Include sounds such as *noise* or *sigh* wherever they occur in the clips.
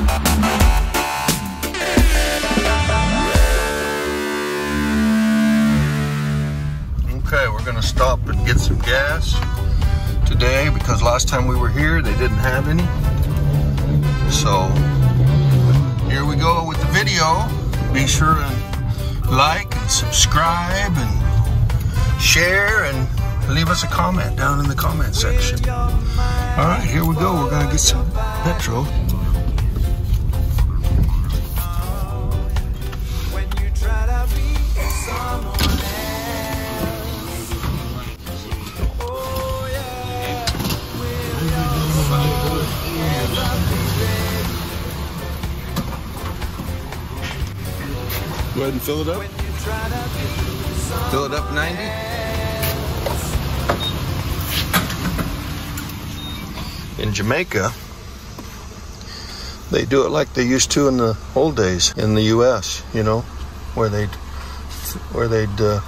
Okay, we're gonna stop and get some gas today because last time we were here they didn't have any. So here we go with the video. Be sure and like and subscribe and share and leave us a comment down in the comment section. All right, here we go. We're gonna get some petrol. Go ahead and fill it up. Fill it up 90. In Jamaica, they do it like they used to in the old days in the U.S. You know, where they'd where they'd uh,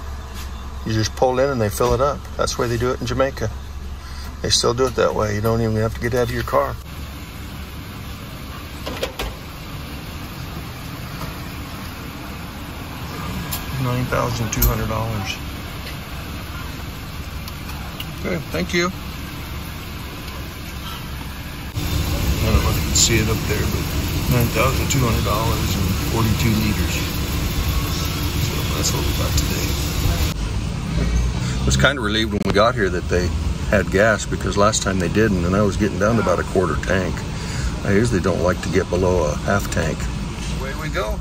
you just pull in and they fill it up. That's why they do it in Jamaica. They still do it that way. You don't even have to get out of your car. Nine thousand two hundred dollars. Okay, thank you. I don't know if you can see it up there, but nine thousand two hundred dollars and forty-two liters. So that's what we got today. I was kind of relieved when we got here that they had gas because last time they didn't, and I was getting down to about a quarter tank. I usually don't like to get below a half tank. Away we go.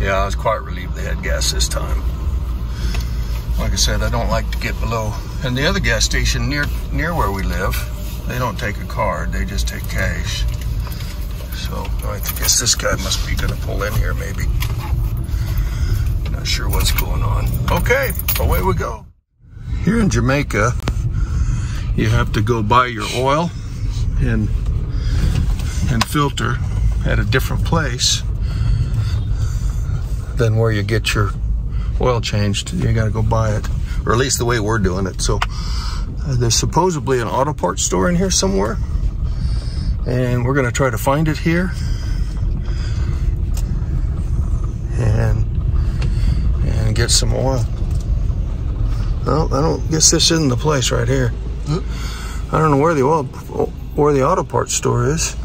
Yeah, I was quite relieved they had gas this time. Like I said, I don't like to get below. And the other gas station near near where we live, they don't take a card; they just take cash. So I guess this guy must be to pull in here, maybe. Not sure what's going on. Okay, away we go. Here in Jamaica, you have to go buy your oil and and filter at a different place than where you get your oil changed. You got to go buy it, or at least the way we're doing it. So uh, there's supposedly an auto parts store in here somewhere, and we're going to try to find it here. And and get some oil. Well, I don't guess this isn't the place right here. I don't know where the oil, where the auto parts store is.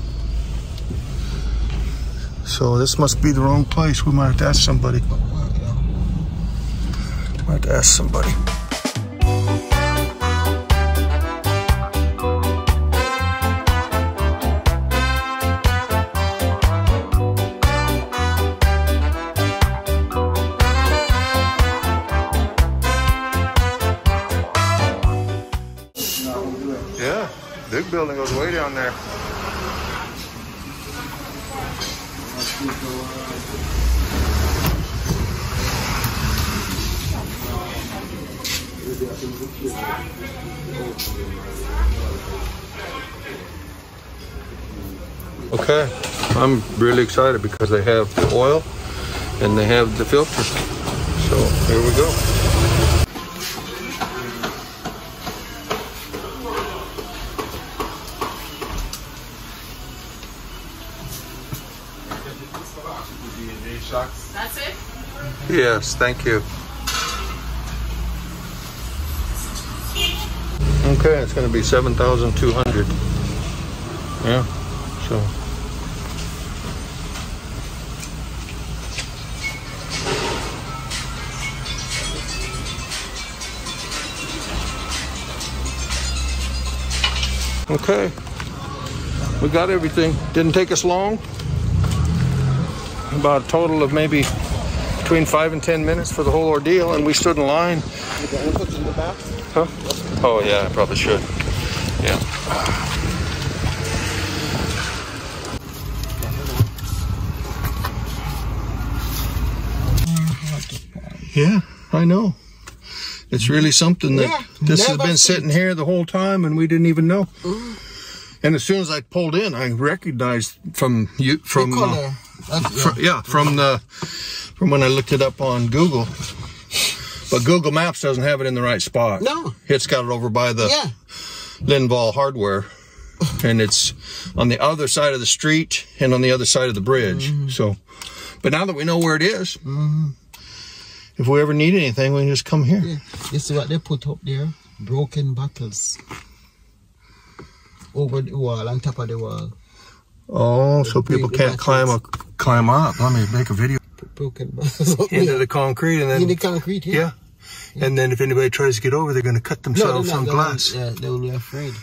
So this must be the wrong place. We might have to ask somebody. Might have to ask somebody. Yeah, big building goes way down there. Okay, I'm really excited because they have the oil and they have the filter. So here we go. That's it? Yes, thank you. Okay, it's going to be 7,200. Yeah, so. Okay, we got everything. Didn't take us long. About a total of maybe between five and ten minutes for the whole ordeal, and we stood in line. Huh? Oh yeah, I probably should. Yeah. Yeah, I know. It's really something that Yeah, this has been seen sitting here the whole time, and we didn't even know. Mm-hmm. And as soon as I pulled in, I recognized from you from uh, color. That's, fr- yeah, from the from when I looked it up on Google. But Google Maps doesn't have it in the right spot. No. It's got it over by the yeah. Linval hardware. and it's on the other side of the street and on the other side of the bridge. So, but now that we know where it is, if we ever need anything, we can just come here. Yeah. See what they put up there? Broken bottles. Over the wall, on top of the wall. Oh, so people can't climb a, climb up. Let me make a video Broken *laughs* into the concrete, and In the then concrete, yeah, and then if anybody tries to get over, they're going to cut themselves some not, glass. they're- Yeah, they will be afraid.